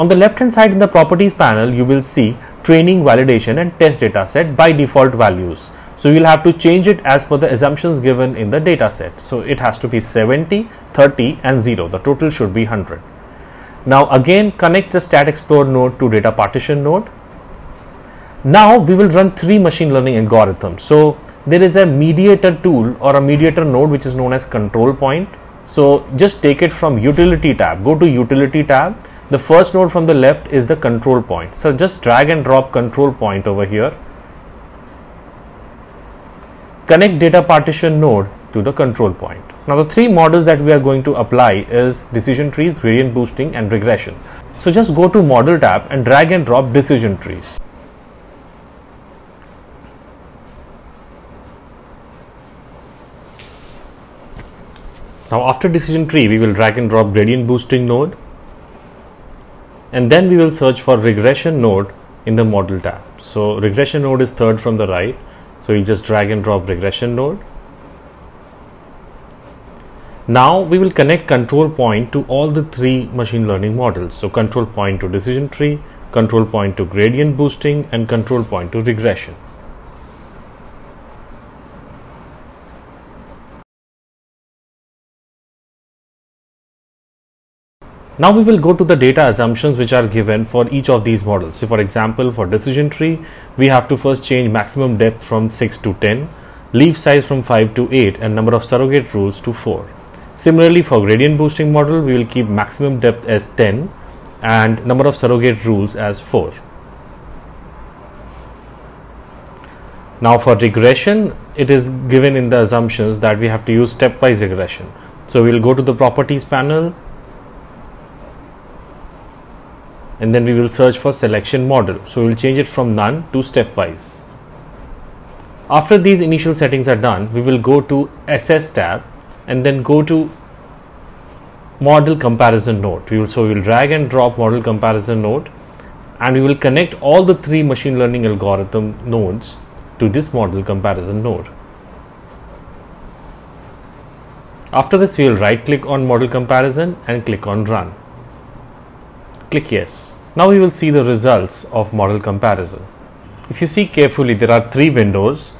On the left hand side in the properties panel, you will see training, validation and test data set by default values. So you'll have to change it as per the assumptions given in the data set. So it has to be 70, 30 and 0. The total should be 100. Now again connect the Stat Explorer node to data partition node. Now we will run three machine learning algorithms. So there is a mediator tool or a mediator node which is known as control point. So just take it from utility tab. Go to utility tab. The first node from the left is the control point. So just drag and drop control point over here connect data partition node to the control point. Now the three models that we are going to apply is decision trees, gradient boosting and regression. So just go to model tab and drag and drop decision trees. Now after decision tree we will drag and drop gradient boosting node and then we will search for regression node in the model tab. So regression node is third from the right so you just drag and drop regression node. Now we will connect control point to all the three machine learning models. So control point to decision tree, control point to gradient boosting and control point to regression. Now we will go to the data assumptions which are given for each of these models. So for example, for decision tree, we have to first change maximum depth from 6 to 10, leaf size from 5 to 8 and number of surrogate rules to 4. Similarly, for gradient boosting model, we will keep maximum depth as 10 and number of surrogate rules as 4. Now for regression, it is given in the assumptions that we have to use stepwise regression. So we will go to the properties panel and then we will search for selection model. So we will change it from none to stepwise. After these initial settings are done, we will go to Assess tab and then go to model comparison node. We will, so we will drag and drop model comparison node and we will connect all the three machine learning algorithm nodes to this model comparison node. After this, we will right click on model comparison and click on run. Click yes. Now we will see the results of model comparison. If you see carefully, there are three windows.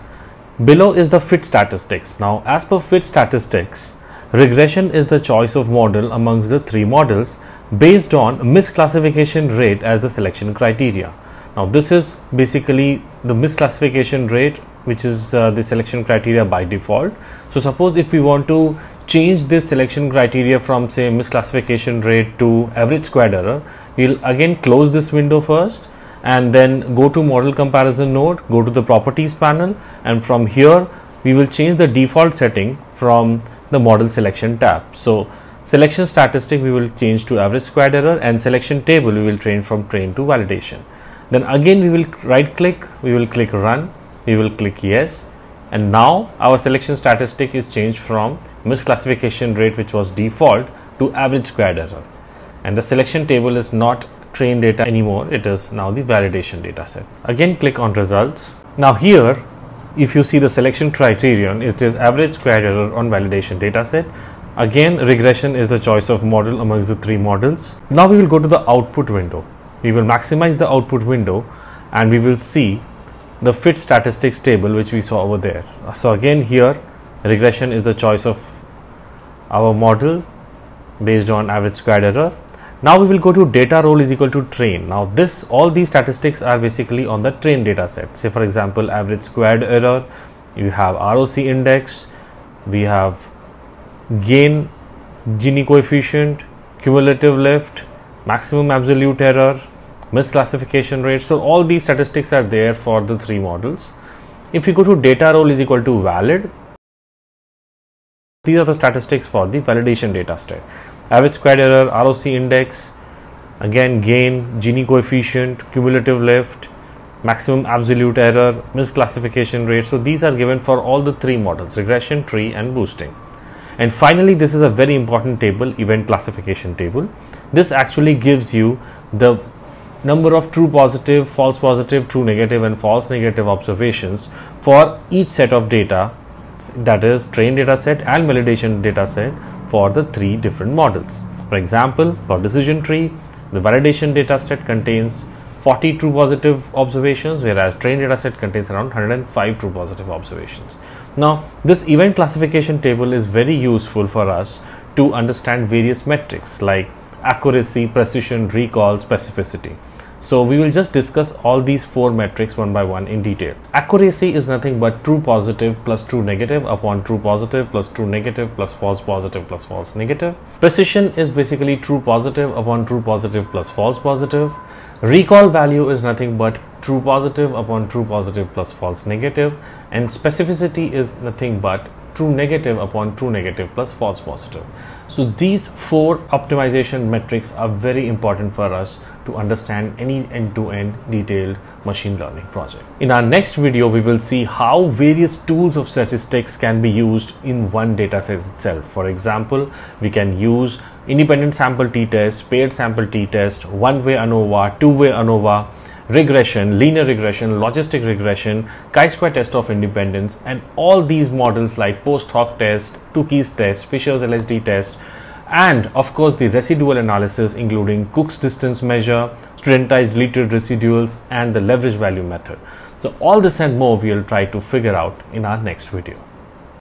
Below is the fit statistics. Now, as per fit statistics, regression is the choice of model amongst the three models based on misclassification rate as the selection criteria. Now, this is basically the misclassification rate which is uh, the selection criteria by default. So, suppose if we want to change this selection criteria from say misclassification rate to average squared error we'll again close this window first and then go to model comparison node go to the properties panel and from here we will change the default setting from the model selection tab. So selection statistic we will change to average squared error and selection table we will train from train to validation. Then again we will right click we will click run we will click yes. And now our selection statistic is changed from misclassification rate which was default to average squared error. And the selection table is not train data anymore. It is now the validation data set. Again click on results. Now here if you see the selection criterion it is average squared error on validation data set. Again regression is the choice of model amongst the three models. Now we will go to the output window. We will maximize the output window and we will see the fit statistics table which we saw over there. So again here regression is the choice of our model based on average squared error. Now we will go to data role is equal to train. Now this all these statistics are basically on the train data set. Say for example average squared error, you have ROC index, we have gain Gini coefficient, cumulative lift, maximum absolute error, misclassification rate. So all these statistics are there for the three models. If you go to data role is equal to valid, these are the statistics for the validation data set. Average squared error, ROC index, again gain, Gini coefficient, cumulative lift, maximum absolute error, misclassification rate. So these are given for all the three models, regression, tree and boosting. And finally, this is a very important table, event classification table. This actually gives you the number of true positive, false positive, true negative and false negative observations for each set of data that is train data set and validation data set for the three different models. For example, for decision tree, The validation data set contains 40 true positive observations whereas train data set contains around 105 true positive observations. Now this event classification table is very useful for us to understand various metrics like accuracy, precision, recall, specificity. So we will just discuss all these four metrics one by one in detail. Accuracy is nothing but true positive plus true negative upon true positive plus true negative plus false positive plus false negative. Precision is basically true positive upon true positive plus false positive. Recall value is nothing but true positive upon true positive plus false negative and specificity is nothing but true negative upon true negative plus false positive. So these four optimization metrics are very important for us to understand any end-to-end detailed machine learning project. In our next video, we will see how various tools of statistics can be used in one dataset itself. For example, we can use independent sample t-test, paired sample t-test, one-way ANOVA, two-way ANOVA, regression, linear regression, logistic regression, chi-square test of independence, and all these models like post hoc test, Tukey's test, Fisher's LSD test, and of course the residual analysis including Cook's distance measure, studentized deleted residuals, and the leverage value method. So all this and more we will try to figure out in our next video.